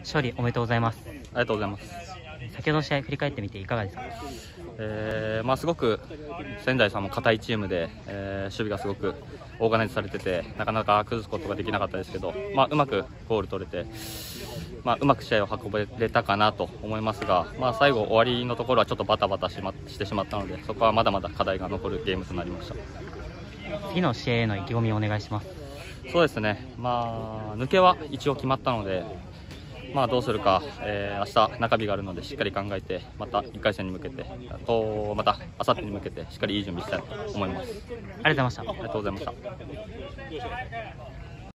勝利おめでとうございます。ありがとうございます。先ほどの試合振り返ってみていかがですか？えーまあ、すごく仙台さんも硬いチームで、えー守備がすごくオーガナイズされててなかなか崩すことができなかったですけど、まあ、うまくゴール取れて、まあ、うまく試合を運べれたかなと思いますが、まあ、最後、終わりのところはちょっとバタバタし,、ま、してしまったのでそこはまだまだ課題が残るゲームとなりました。次の試合への意気込みをお願いします。そうですね、まあ、抜けは一応決まったので、まあ、どうするか、えー、明日中日があるのでしっかり考えてまた1回戦に向けてとまた明後日に向けてしっかりいい準備したいと思います。ありがとうございました。ありがとうございました